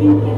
Amen.